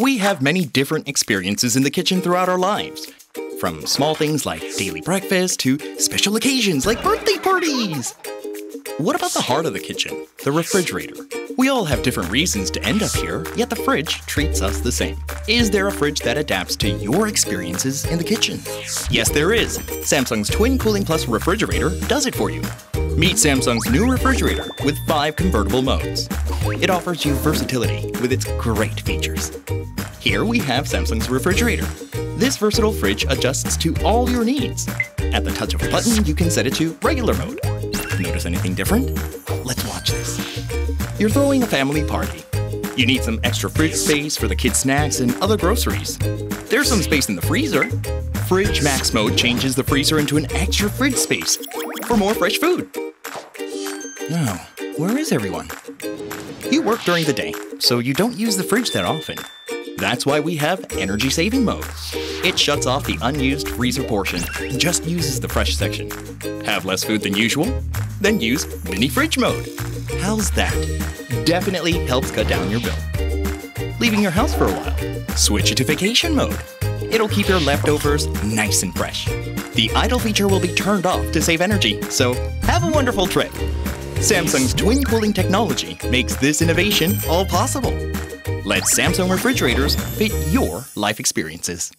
We have many different experiences in the kitchen throughout our lives. From small things like daily breakfast to special occasions like birthday parties. What about the heart of the kitchen, the refrigerator? We all have different reasons to end up here, yet the fridge treats us the same. Is there a fridge that adapts to your experiences in the kitchen? Yes, there is. Samsung's Twin Cooling Plus refrigerator does it for you. Meet Samsung's new refrigerator with five convertible modes. It offers you versatility with its great features. Here we have Samsung's refrigerator. This versatile fridge adjusts to all your needs. At the touch of a button, you can set it to regular mode. Notice anything different? Let's watch this. You're throwing a family party. You need some extra fridge space for the kids' snacks and other groceries. There's some space in the freezer. Fridge Max mode changes the freezer into an extra fridge space for more fresh food. Now, where is everyone? You work during the day, so you don't use the fridge that often. That's why we have energy saving mode. It shuts off the unused freezer portion and just uses the fresh section. Have less food than usual? Then use mini fridge mode. How's that? Definitely helps cut down your bill. Leaving your house for a while? Switch it to vacation mode. It'll keep your leftovers nice and fresh. The idle feature will be turned off to save energy, so have a wonderful trip. Samsung's twin cooling technology makes this innovation all possible. Let Samsung refrigerators fit your life experiences.